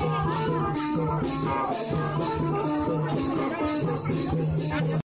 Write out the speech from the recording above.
すごいすごい!